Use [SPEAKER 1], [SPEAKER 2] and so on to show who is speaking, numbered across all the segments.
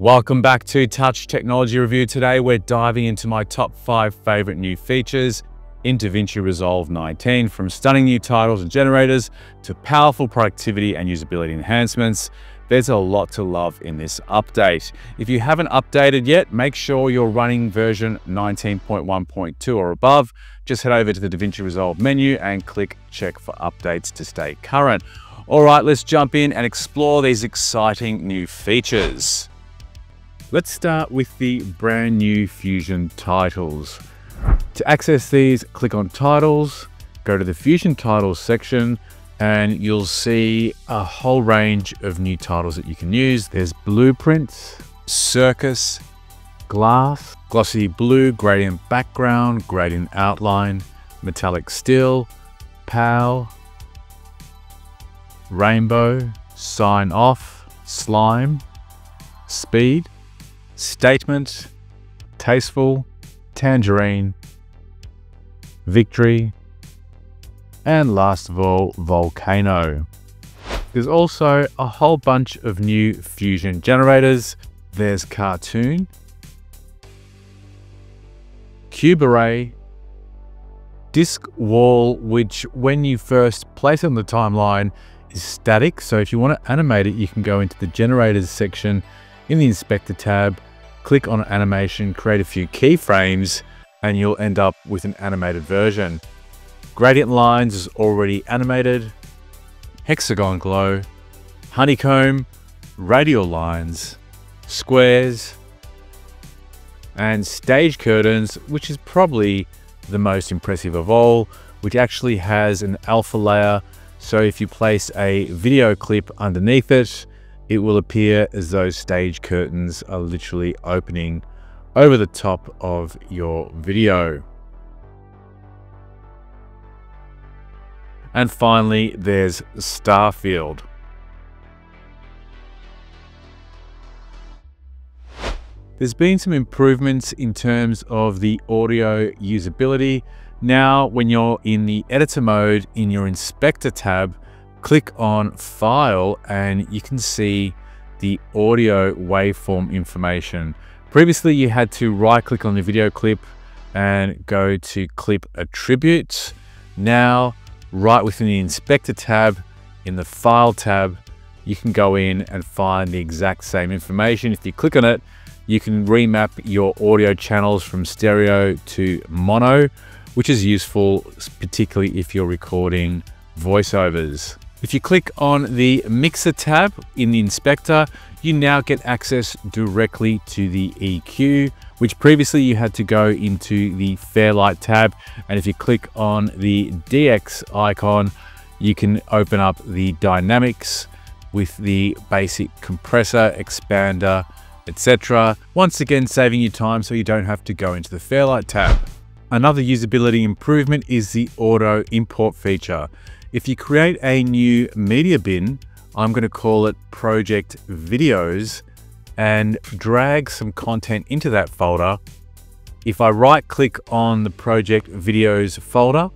[SPEAKER 1] Welcome back to Touch Technology Review. Today we're diving into my top five favorite new features in DaVinci Resolve 19, from stunning new titles and generators to powerful productivity and usability enhancements. There's a lot to love in this update. If you haven't updated yet, make sure you're running version 19.1.2 or above. Just head over to the DaVinci Resolve menu and click check for updates to stay current. All right, let's jump in and explore these exciting new features. Let's start with the brand new Fusion titles. To access these, click on titles, go to the Fusion titles section, and you'll see a whole range of new titles that you can use. There's Blueprints, Circus, Glass, Glossy Blue, Gradient Background, Gradient Outline, Metallic Steel, POW, Rainbow, Sign Off, Slime, Speed, Statement, Tasteful, Tangerine, Victory, and last of all, Volcano. There's also a whole bunch of new Fusion generators. There's Cartoon, Cube Array, Disk Wall, which when you first place it on the timeline is static. So if you want to animate it, you can go into the generators section in the inspector tab click on animation, create a few keyframes, and you'll end up with an animated version. Gradient lines is already animated, hexagon glow, honeycomb, radial lines, squares, and stage curtains, which is probably the most impressive of all, which actually has an alpha layer. So if you place a video clip underneath it, it will appear as though stage curtains are literally opening over the top of your video. And finally, there's Starfield. There's been some improvements in terms of the audio usability. Now, when you're in the editor mode in your inspector tab, click on file and you can see the audio waveform information. Previously you had to right click on the video clip and go to clip attributes. Now right within the inspector tab in the file tab you can go in and find the exact same information. If you click on it you can remap your audio channels from stereo to mono which is useful particularly if you're recording voiceovers. If you click on the Mixer tab in the inspector, you now get access directly to the EQ, which previously you had to go into the Fairlight tab. And if you click on the DX icon, you can open up the dynamics with the basic compressor, expander, etc. Once again, saving you time so you don't have to go into the Fairlight tab. Another usability improvement is the auto import feature. If you create a new media bin, I'm going to call it project videos and drag some content into that folder. If I right click on the project videos folder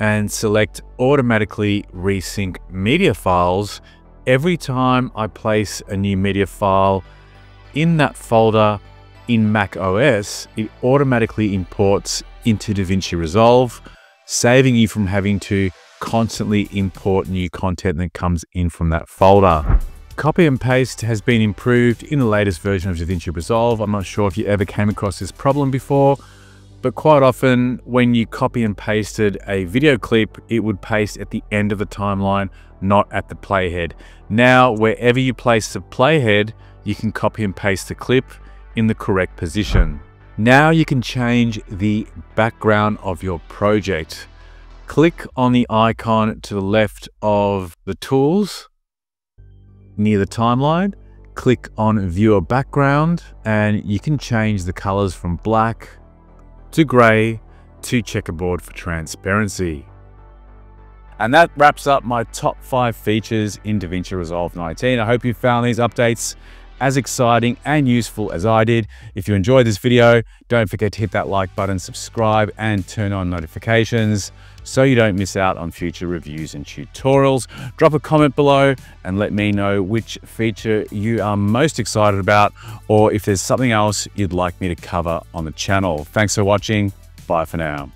[SPEAKER 1] and select automatically resync media files, every time I place a new media file in that folder in Mac OS, it automatically imports into DaVinci Resolve, saving you from having to constantly import new content that comes in from that folder. Copy and paste has been improved in the latest version of DaVinci Resolve. I'm not sure if you ever came across this problem before, but quite often when you copy and pasted a video clip, it would paste at the end of the timeline, not at the playhead. Now, wherever you place the playhead, you can copy and paste the clip in the correct position. Now you can change the background of your project click on the icon to the left of the tools near the timeline, click on viewer background, and you can change the colors from black to gray to checkerboard for transparency. And that wraps up my top five features in DaVinci Resolve 19. I hope you found these updates as exciting and useful as I did. If you enjoyed this video, don't forget to hit that like button, subscribe, and turn on notifications so you don't miss out on future reviews and tutorials. Drop a comment below and let me know which feature you are most excited about or if there's something else you'd like me to cover on the channel. Thanks for watching. Bye for now.